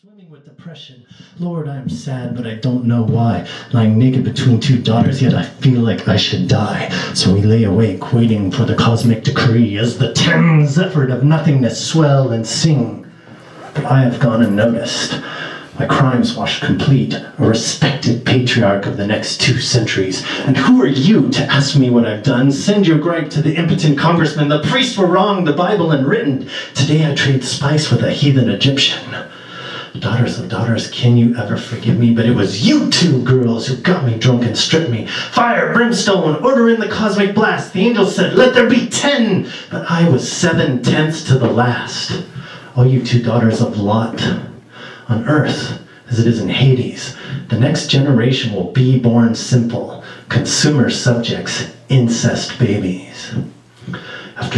Swimming with depression. Lord, I am sad, but I don't know why. Lying naked between two daughters, yet I feel like I should die. So we lay awake, waiting for the cosmic decree as the ten zephyr of nothingness swell and sing. But I have gone unnoticed. My crimes washed complete, a respected patriarch of the next two centuries. And who are you to ask me what I've done? Send your gripe to the impotent congressman. The priests were wrong, the Bible unwritten. Today I trade spice with a heathen Egyptian. Daughters of daughters, can you ever forgive me? But it was you two girls who got me drunk and stripped me. Fire, brimstone, order in the cosmic blast. The angel said, let there be ten. But I was seven tenths to the last. Oh, you two daughters of Lot, on earth as it is in Hades, the next generation will be born simple, consumer subjects, incest babies.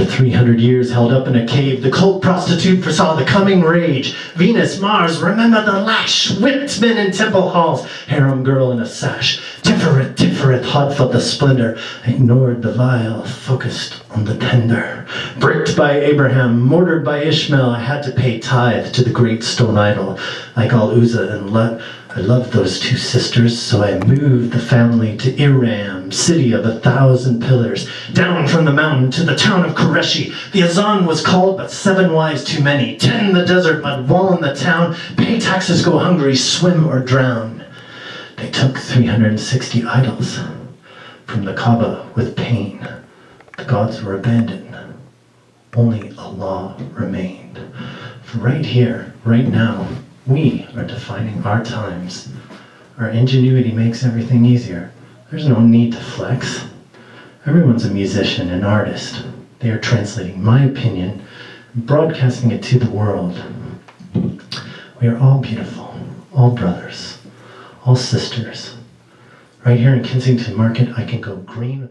After 300 years held up in a cave, the cult prostitute foresaw the coming rage. Venus, Mars, remember the lash, whipped men in temple halls, harem girl in a sash. Tiferet, Tiferet, hot for the splendor, ignored the vile, focused on the tender. Bricked by Abraham, mortared by Ishmael, I had to pay tithe to the great stone idol. Like all Uzzah and Lut, I loved those two sisters, so I moved the family to Iram, city of a thousand pillars. Down from the mountain to the town of Koreshi. The Azan was called, but seven wives too many. Ten in the desert, but wall in the town. Pay taxes, go hungry, swim or drown. They took 360 idols from the Kaaba with pain. The gods were abandoned. Only Allah remained. Right here, right now, we are defining our times. Our ingenuity makes everything easier. There's no need to flex. Everyone's a musician, an artist. They are translating my opinion, broadcasting it to the world. We are all beautiful, all brothers, all sisters. Right here in Kensington Market, I can go green